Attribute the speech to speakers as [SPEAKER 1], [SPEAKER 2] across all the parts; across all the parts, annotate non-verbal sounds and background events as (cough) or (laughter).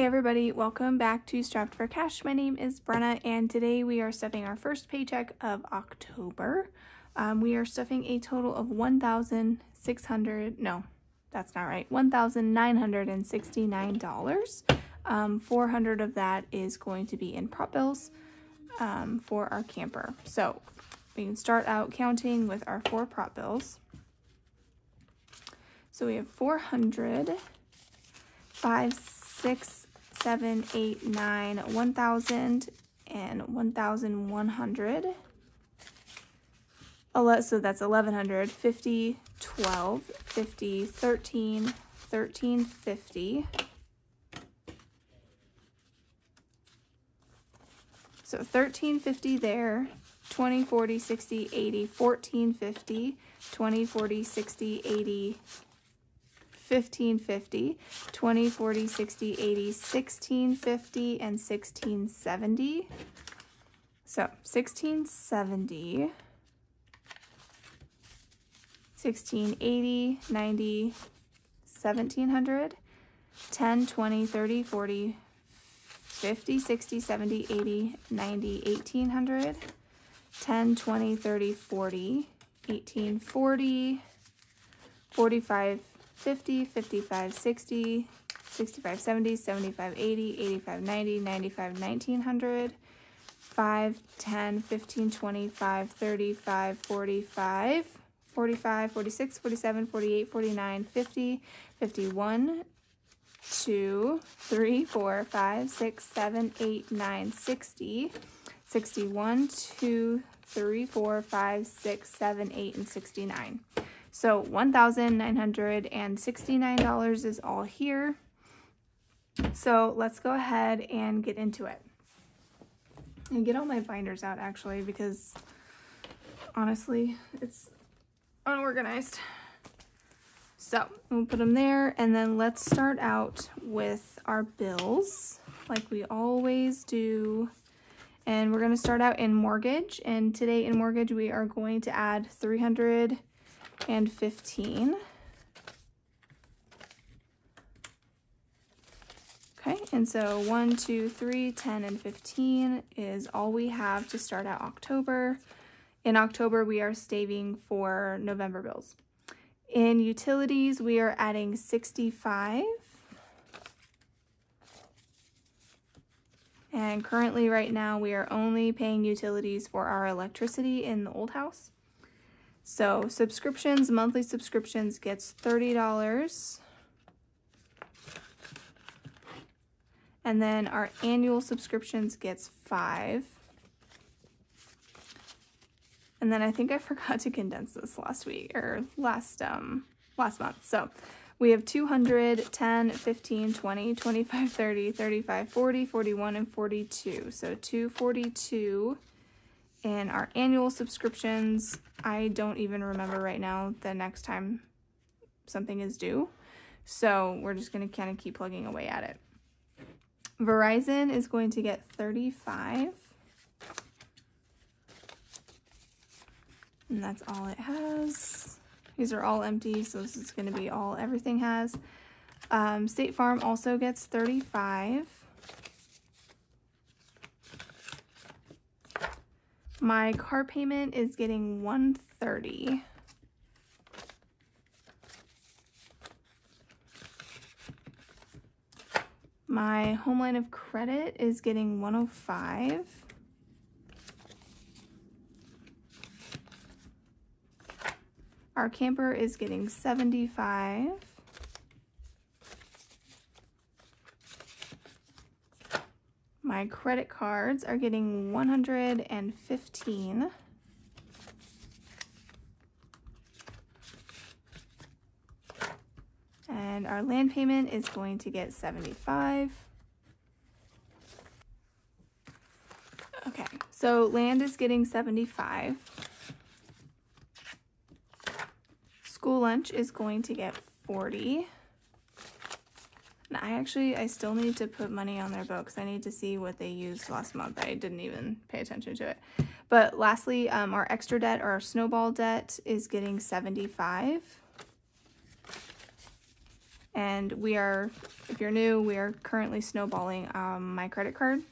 [SPEAKER 1] Hey everybody, welcome back to Strapped for Cash. My name is Brenna and today we are stuffing our first paycheck of October. Um, we are stuffing a total of 1,600, no, that's not right, $1,969. Um, 400 of that is going to be in prop bills um, for our camper. So we can start out counting with our four prop bills. So we have 400, 5, 6, 7, 8, 9, 1,000, and 1,100. So that's 1,100, 50, 12, 50, 13, 13, 50. So 1350 there, 20, 40, 60, 80, 1450, 20, 40, 60, 80, 1550, 20, 40, 60, 80, 1650, and 1670. So 1670, 1680, 90, 1700, 10, 20, 30, 40, 50, 60, 70, 80, 90, 1800, 10, 20, 30, 40, 18, 40, 45, 50, 55, 60, 65, 70, 75, 80, 85, 90, 95, 1900, 5, 10, 15, 25, 35, 45, 45, 46, 47, 48, 49, 50, 51, 2, 3, 4, 5, 6, 7, 8, 9, 60, 61, 2, 3, 4, 5, 6, 7, 8, and 69. So $1,969 is all here. So let's go ahead and get into it. And get all my binders out actually because honestly it's unorganized. So we'll put them there and then let's start out with our bills like we always do. And we're going to start out in mortgage and today in mortgage we are going to add 300 and 15. Okay, and so 1, 2, 3, 10, and 15 is all we have to start out October. In October, we are staving for November bills. In utilities, we are adding 65. And currently right now, we are only paying utilities for our electricity in the old house. So subscriptions, monthly subscriptions gets $30. And then our annual subscriptions gets five. And then I think I (laughs) forgot to condense this last week or last um last month. So we have 200, 10, 15, 20, 25, 30, 35, 40, 41, and 42. So 242 in our annual subscriptions. I don't even remember right now the next time something is due. So we're just going to kind of keep plugging away at it. Verizon is going to get 35. And that's all it has. These are all empty, so this is going to be all everything has. Um, State Farm also gets 35. My car payment is getting 130. My home line of credit is getting 105. Our camper is getting 75. My credit cards are getting 115. And our land payment is going to get 75. Okay, so land is getting 75. School lunch is going to get 40. And I actually, I still need to put money on their books. I need to see what they used last month. I didn't even pay attention to it. But lastly, um, our extra debt or our snowball debt is getting 75. And we are, if you're new, we are currently snowballing um, my credit card.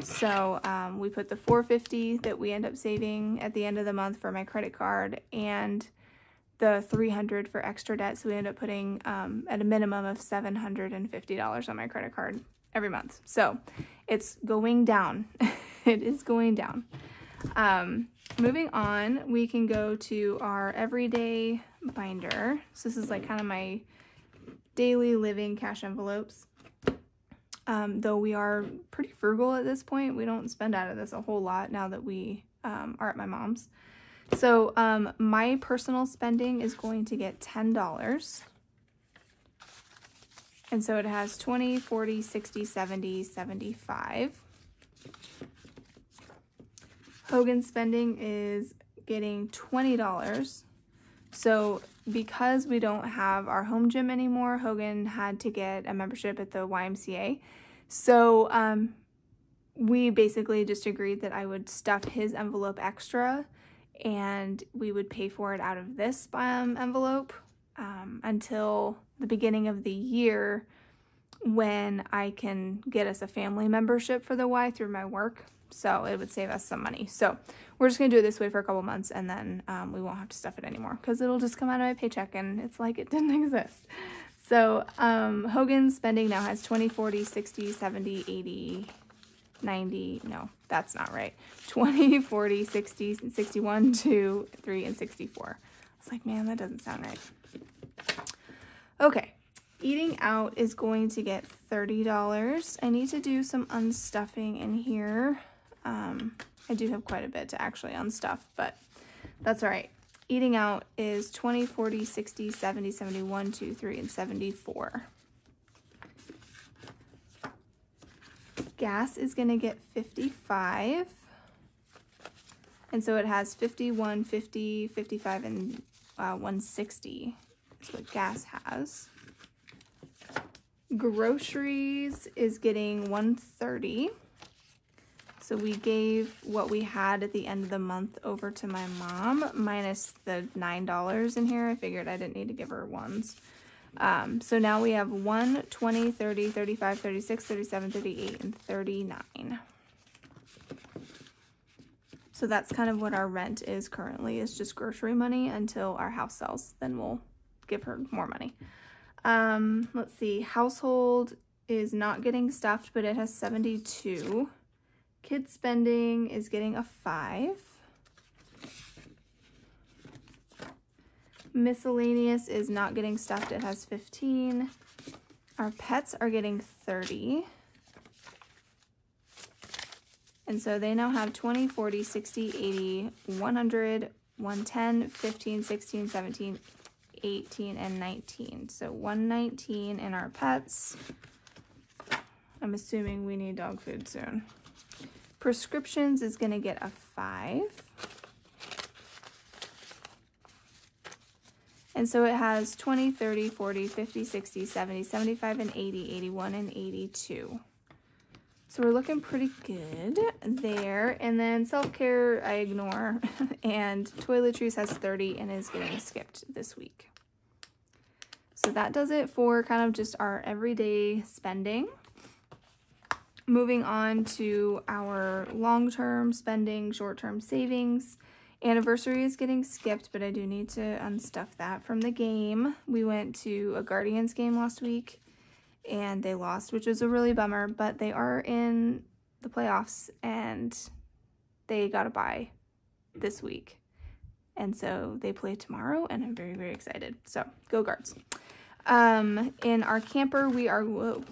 [SPEAKER 1] So um, we put the 450 that we end up saving at the end of the month for my credit card and the 300 for extra debt. So we end up putting um, at a minimum of $750 on my credit card every month. So it's going down. (laughs) it is going down. Um, moving on, we can go to our everyday binder. So this is like kind of my daily living cash envelopes. Um, though we are pretty frugal at this point, we don't spend out of this a whole lot now that we um, are at my mom's. So um, my personal spending is going to get $10. And so it has 20, 40, 60, 70, 75. Hogan's spending is getting $20. So because we don't have our home gym anymore, Hogan had to get a membership at the YMCA. So um, we basically just agreed that I would stuff his envelope extra and we would pay for it out of this um, envelope um, until the beginning of the year when I can get us a family membership for the Y through my work. So it would save us some money. So we're just going to do it this way for a couple months and then um, we won't have to stuff it anymore because it'll just come out of my paycheck and it's like it (laughs) didn't exist. So um, Hogan's spending now has 20, 40, 60, 70, 80, 90. No, that's not right. 20, 40, 60, 61, 2, 3, and 64. It's like, man, that doesn't sound right. Okay, eating out is going to get $30. I need to do some unstuffing in here. Um, I do have quite a bit to actually unstuff, but that's all right. Eating out is 20, 40, 60, 70, 71, 2, 3, and 74. Gas is going to get 55. And so it has 51, 50, 55, and uh, 160 That's what gas has. Groceries is getting 130. So we gave what we had at the end of the month over to my mom, minus the $9 in here. I figured I didn't need to give her ones. Um, so now we have 1, 20, 30, 35, 36, 37, 38, and 39. So that's kind of what our rent is currently, is just grocery money until our house sells. Then we'll give her more money. Um, let's see, household is not getting stuffed, but it has 72. Kids spending is getting a 5. Miscellaneous is not getting stuffed. It has 15. Our pets are getting 30. And so they now have 20, 40, 60, 80, 100, 110, 15, 16, 17, 18, and 19. So 119 in our pets. I'm assuming we need dog food soon. Prescriptions is going to get a 5. And so it has 20, 30, 40, 50, 60, 70, 75, and 80, 81, and 82. So we're looking pretty good there. And then self-care, I ignore. (laughs) and toiletries has 30 and is getting skipped this week. So that does it for kind of just our everyday spending. Moving on to our long-term spending, short-term savings. Anniversary is getting skipped, but I do need to unstuff that from the game. We went to a Guardians game last week and they lost, which was a really bummer, but they are in the playoffs and they got a bye this week. And so they play tomorrow and I'm very, very excited. So go guards. Um, in our camper, we are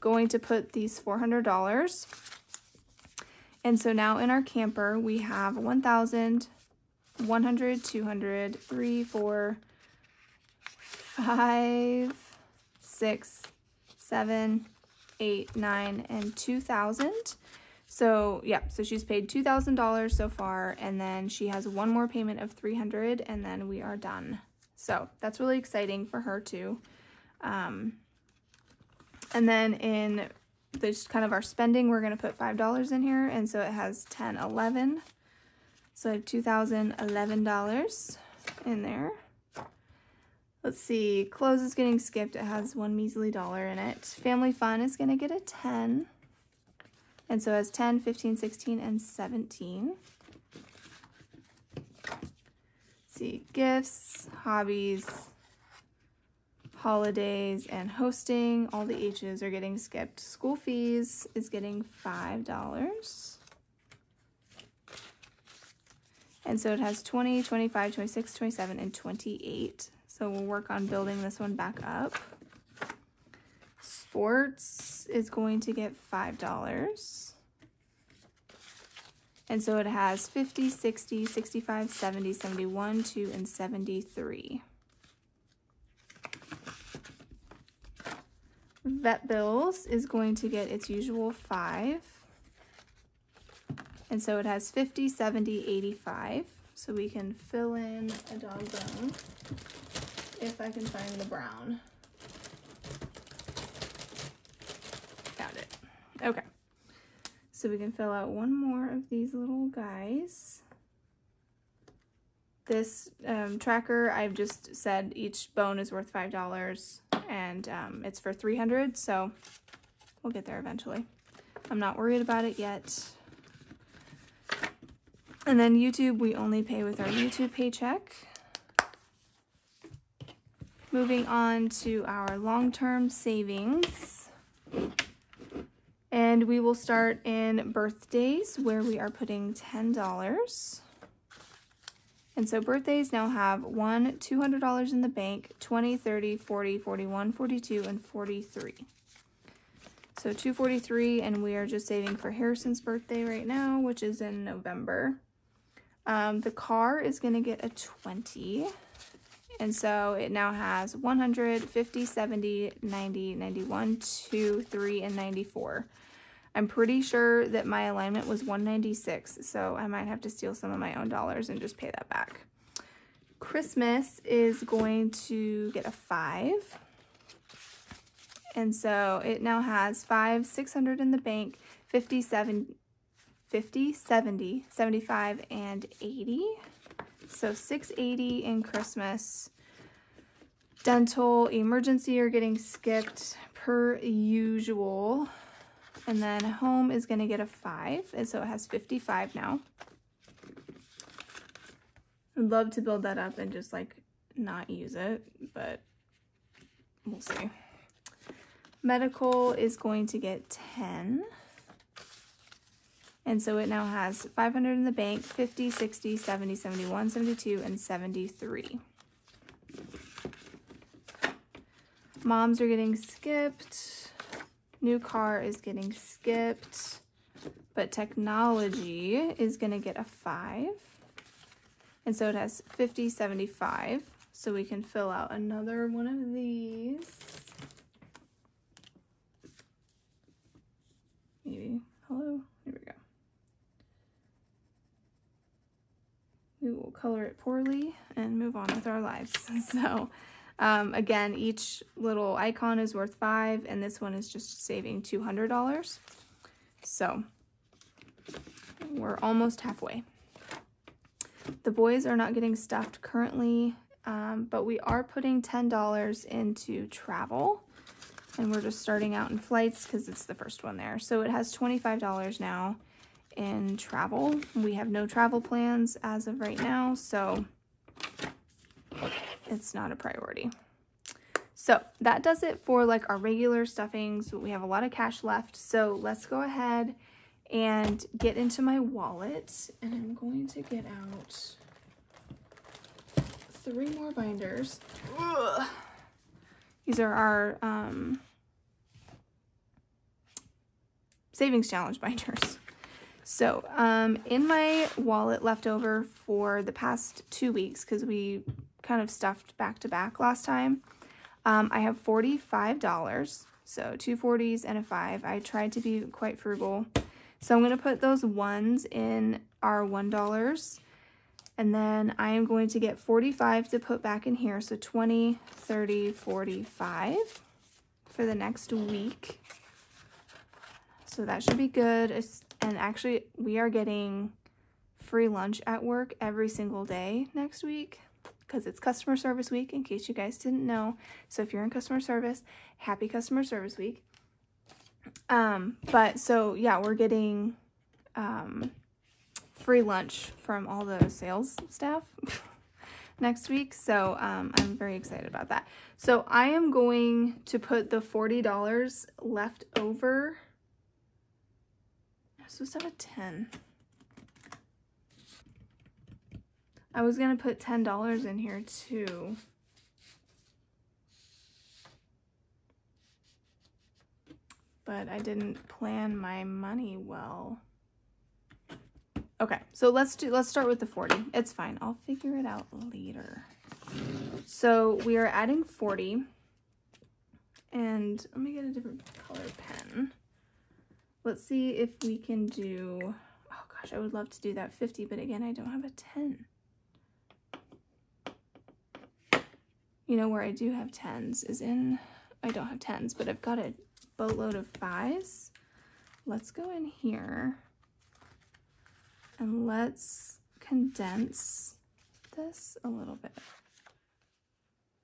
[SPEAKER 1] going to put these $400. And so now in our camper, we have 1,000, 100, 200, 3, 4, 5, 6, 7, 8, 9, and 2,000. So yeah, so she's paid $2,000 so far, and then she has one more payment of 300 and then we are done. So that's really exciting for her too. Um, and then in this kind of our spending, we're going to put $5 in here. And so it has 10, 11. So I have $2,011 in there. Let's see, clothes is getting skipped. It has one measly dollar in it. Family fun is to get a 10. And so it has 10, 15, 16, and 17. Let's see, gifts, hobbies, holidays, and hosting. All the H's are getting skipped. School fees is getting $5. And so it has 20, 25, 26, 27, and 28. So we'll work on building this one back up. Sports is going to get $5. And so it has 50, 60, 65, 70, 71, 2, and 73. Vet bills is going to get its usual 5. And so it has 50, 70, 85. So we can fill in a dog bone if I can find the brown. Got it. Okay. So we can fill out one more of these little guys. This um, tracker, I've just said each bone is worth $5 and um, it's for 300 so we'll get there eventually. I'm not worried about it yet. And then YouTube, we only pay with our YouTube paycheck. Moving on to our long-term savings. And we will start in birthdays where we are putting $10. And so birthdays now have one, $200 in the bank, 20, 30, 40, 41, 42, and 43. So 243 and we are just saving for Harrison's birthday right now, which is in November. Um, the car is going to get a 20. And so it now has 100, 50, 70, 90, 91, 2, 3, and 94. I'm pretty sure that my alignment was 196, so I might have to steal some of my own dollars and just pay that back. Christmas is going to get a 5. And so it now has 5, 600 in the bank, 57, 50, 70, 75, and 80. So 680 in Christmas. Dental, emergency are getting skipped per usual. And then home is going to get a 5, and so it has 55 now. I'd love to build that up and just like not use it, but we'll see. Medical is going to get 10. And so it now has 500 in the bank, 50, 60, 70, 71, 72, and 73. Moms are getting skipped. New car is getting skipped. But technology is going to get a 5. And so it has 50, 75. So we can fill out another one of these. Maybe. Hello? Here we will color it poorly and move on with our lives. (laughs) So um, again, each little icon is worth five and this one is just saving $200. So we're almost halfway. The boys are not getting stuffed currently, um, but we are putting $10 into travel and we're just starting out in flights because it's the first one there. So it has $25 now in travel. We have no travel plans as of right now, so it's not a priority. So that does it for like our regular stuffings. We have a lot of cash left. So let's go ahead and get into my wallet. And I'm going to get out three more binders. Ugh. These are our um, savings challenge binders. So um, in my wallet left over for the past two weeks, because we kind of stuffed back to back last time, um, I have $45. So two 40s and a five. I tried to be quite frugal. So I'm going to put those ones in our $1. And then I am going to get 45 to put back in here. So 20, 30, 45 for the next week. So that should be good. And actually, we are getting free lunch at work every single day next week because it's customer service week in case you guys didn't know. So if you're in customer service, happy customer service week. Um, but so yeah, we're getting um, free lunch from all the sales staff (laughs) next week. So um, I'm very excited about that. So I am going to put the $40 left over. To have a 10. I was going to put $10 in here too. But I didn't plan my money well. Okay, so let's do let's start with the 40. It's fine. I'll figure it out later. So we are adding 40. And let me get a different color pen. Let's see if we can do, oh gosh, I would love to do that 50, but again, I don't have a 10. You know where I do have 10s is in, I don't have 10s, but I've got a boatload of 5s. Let's go in here and let's condense this a little bit.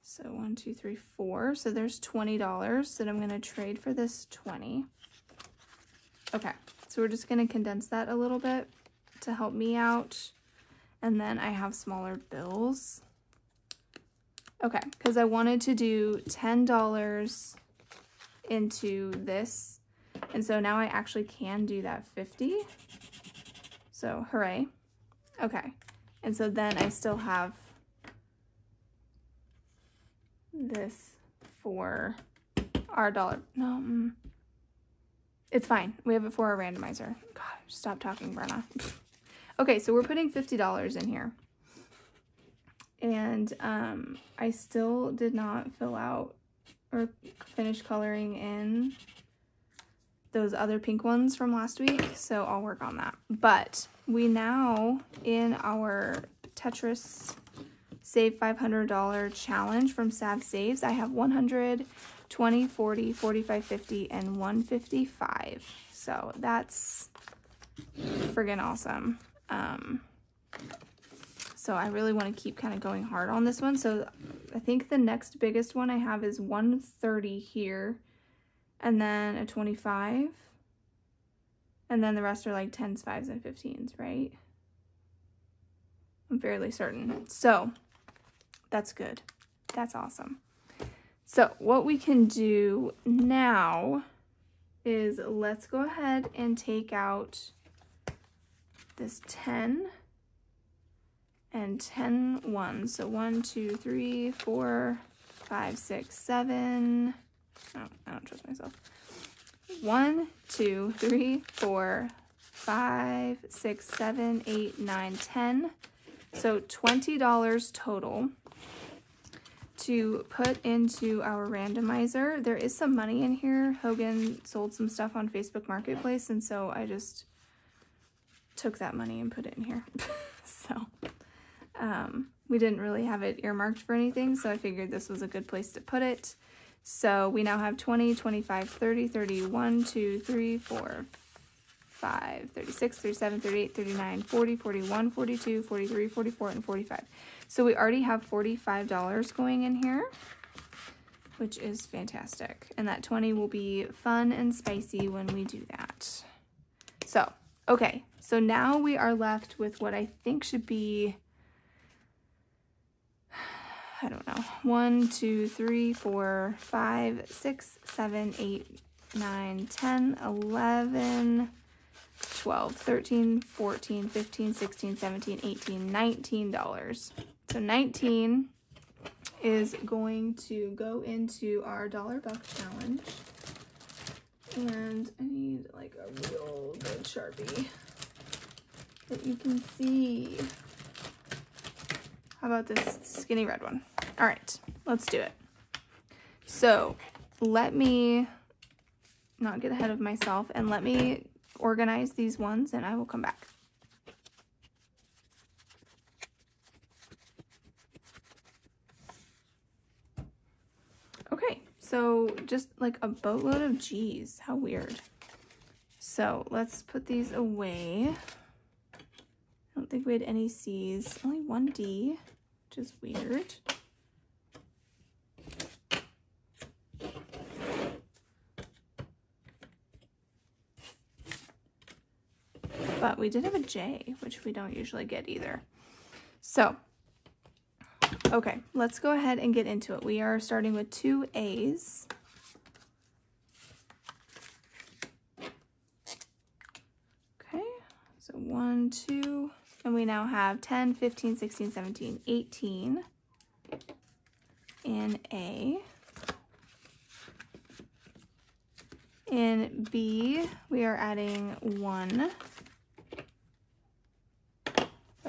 [SPEAKER 1] So one, two, three, four. So there's $20 that I'm gonna trade for this 20. Okay, so we're just gonna condense that a little bit to help me out. And then I have smaller bills. Okay, because I wanted to do $10 into this. And so now I actually can do that 50. So hooray. Okay. And so then I still have this for our dollar. No, mm. It's fine. We have it for our randomizer. God, stop talking, Brenna. (laughs) okay, so we're putting $50 in here. And um, I still did not fill out or finish coloring in those other pink ones from last week, so I'll work on that. But we now, in our Tetris Save $500 challenge from Sav Saves, I have 100, 20, 40, 45, 50, and 155. So that's friggin' awesome. Um, so I really want to keep kind of going hard on this one. So I think the next biggest one I have is 130 here and then a 25. And then the rest are like 10s, 5s, and 15s, right? I'm fairly certain. So that's good. That's awesome. So what we can do now is let's go ahead and take out this 10 and 10 ones. So 1, 2, 3, 4, 5, 6, 7, Oh, I don't trust myself. One, two, three, four, five, six, seven, eight, nine, ten. So $20 total to put into our randomizer. There is some money in here. Hogan sold some stuff on Facebook Marketplace, and so I just took that money and put it in here. (laughs) so um, we didn't really have it earmarked for anything, so I figured this was a good place to put it. So we now have 20, 25, 30, 31, 2, 3, 4, 5, 36, 37, 38, 39, 40, 41, 42, 43, 44, and 45. So we already have $45 going in here, which is fantastic. And that 20 will be fun and spicy when we do that. So, okay, so now we are left with what I think should be I don't know, one, two, three, four, five, six, seven, eight, nine, 10, 11, 12, 13, 14, 15, 16, 17, 18, 19 dollars. So 19 is going to go into our dollar buck challenge. And I need like a real good Sharpie that you can see. How about this skinny red one? All right, let's do it. So let me not get ahead of myself and let me organize these ones and I will come back. Okay, so just like a boatload of G's. How weird. So let's put these away. I don't think we had any C's. Only one D which is weird. But we did have a J, which we don't usually get either. So, okay, let's go ahead and get into it. We are starting with two A's. Okay, so one, two, and we now have 10, 15, 16, 17, 18 in A. In B, we are adding 1.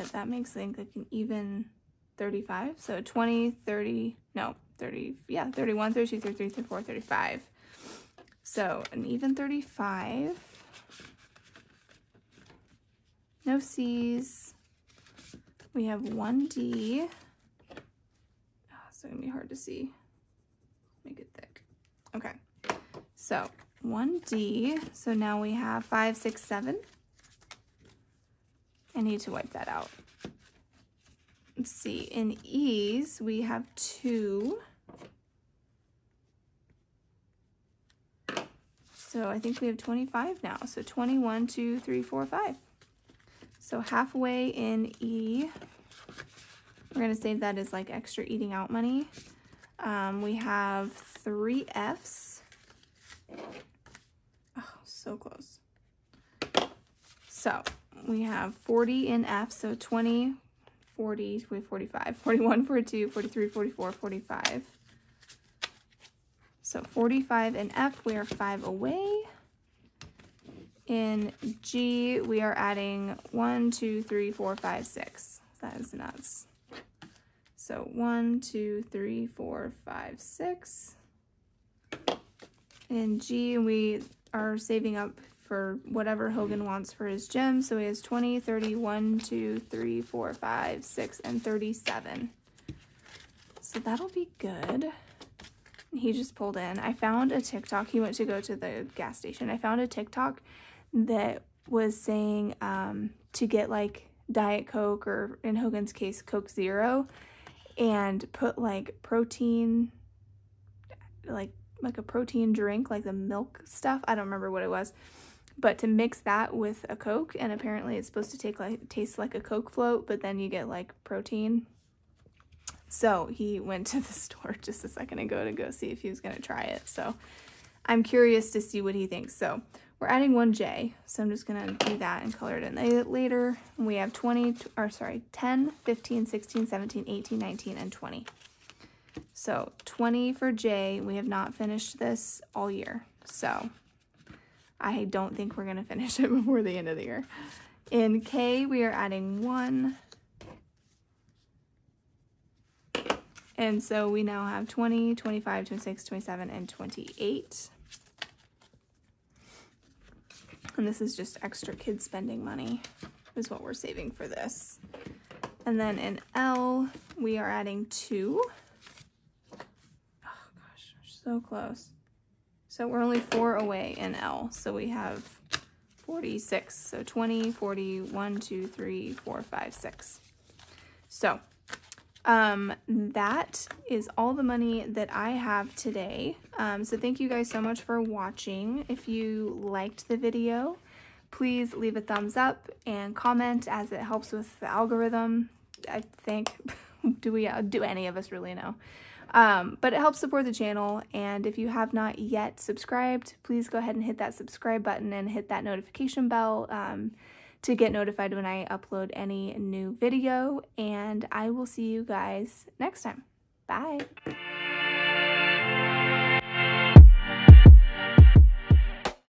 [SPEAKER 1] But that makes like an even 35. So 20, 30, no, 30, yeah, 31, 32, 33, 34, 35. So an even 35. No C's. We have one D. Ah, oh, it's gonna be hard to see. Make it thick. Okay. So one D. So now we have five, six, seven. I need to wipe that out. Let's see, in E's, we have two. So I think we have 25 now. So 21, 2, 3, 4, 5. So halfway in E, we're going to save that as like extra eating out money. Um, we have three F's. Oh, so close. So we have 40 in F, so 20, 40, 45, 41, 42, 43, 44, 45. So 45 in F, we are five away. In G, we are adding one, two, three, four, five, six. That is nuts. So one, two, three, four, five, six. In G, we are saving up for whatever Hogan wants for his gym. So he has 20, 30, 1, 2, 3, 4, 5, 6, and 37. So that'll be good. He just pulled in. I found a TikTok. He went to go to the gas station. I found a TikTok that was saying um, to get like Diet Coke or in Hogan's case, Coke Zero and put like protein, like like a protein drink, like the milk stuff. I don't remember what it was. But to mix that with a Coke, and apparently it's supposed to take like taste like a Coke float, but then you get like protein. So he went to (laughs) the store just a second ago to go see if he was gonna try it. So I'm curious to see what he thinks. So we're adding one J, so I'm just gonna do that and color it in later. We have 20, or sorry, 10, 15, 16, 17, 18, 19, and 20. So 20 for J, we have not finished this all year. So I don't think we're gonna finish (laughs) it before the end of the year. In K, we are adding one. And so we now have 20, 25, 26, 27, and 28. And this is just extra kid spending money is what we're saving for this. And then in L, we are adding two. Oh gosh, we're so close. So we're only four away in L. So we have 46. So 20, 40, 1, 2, 3, 4, 5, 6. So um, that is all the money that I have today. Um, so thank you guys so much for watching. If you liked the video, please leave a thumbs up and comment as it helps with the algorithm. I think, (laughs) do we, do any of us really know? Um, but it helps support the channel. And if you have not yet subscribed, please go ahead and hit that subscribe button and hit that notification bell. Um, to get notified when I upload any new video. And I will see you guys next time. Bye.